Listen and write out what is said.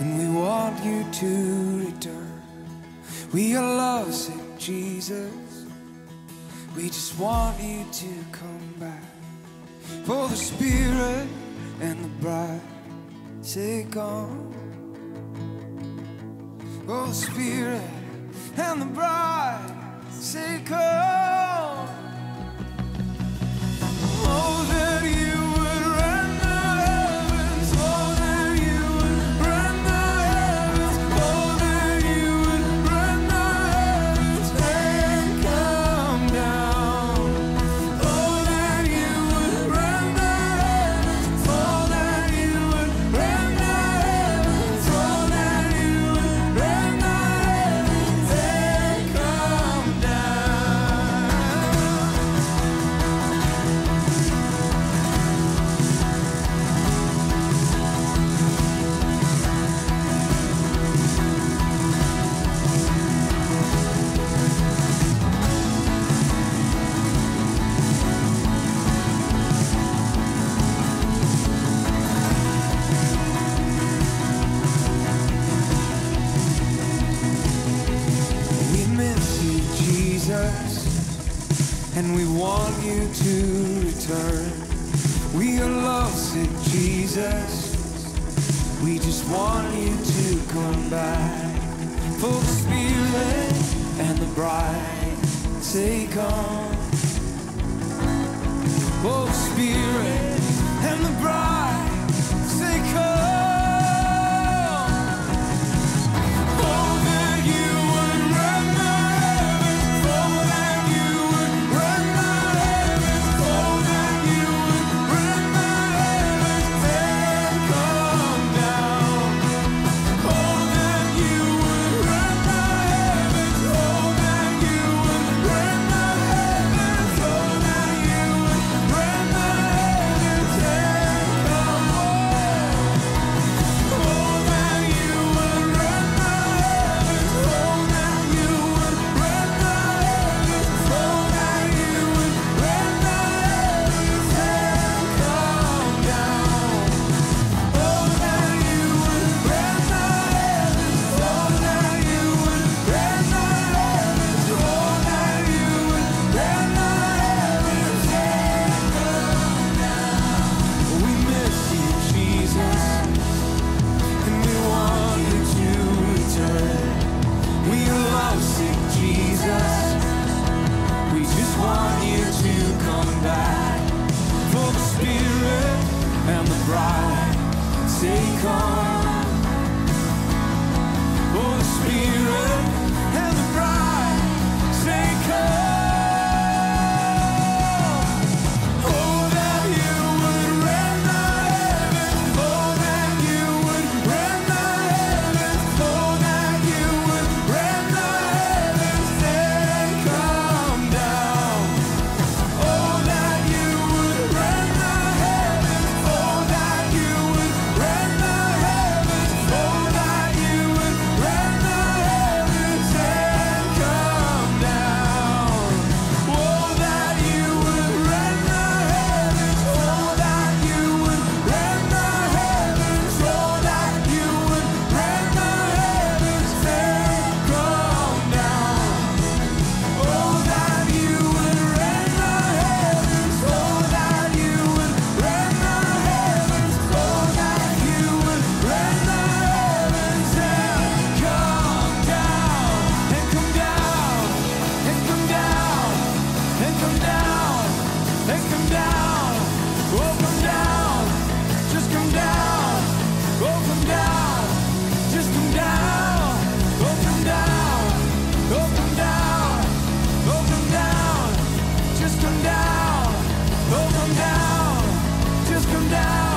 and we want you to return. We are lovesick, Jesus. We just want you to come back. For the Spirit and the bride say, Come. For the Spirit and the bride say, Come. want you to return. We are lost in Jesus. We just want you to come back. For the Spirit and the bride say, Come. For the Spirit and the bride. and the bride. Take on. down.